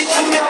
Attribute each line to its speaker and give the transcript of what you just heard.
Speaker 1: it to me.